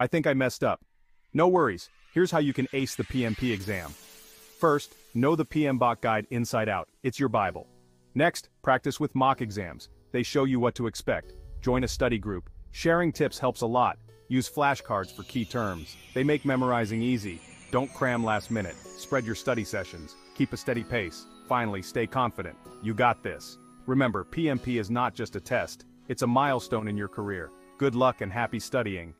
I think I messed up. No worries, here's how you can ace the PMP exam. First, know the PMBOK guide inside out, it's your Bible. Next, practice with mock exams, they show you what to expect. Join a study group, sharing tips helps a lot. Use flashcards for key terms, they make memorizing easy. Don't cram last minute, spread your study sessions, keep a steady pace. Finally, stay confident, you got this. Remember, PMP is not just a test, it's a milestone in your career. Good luck and happy studying.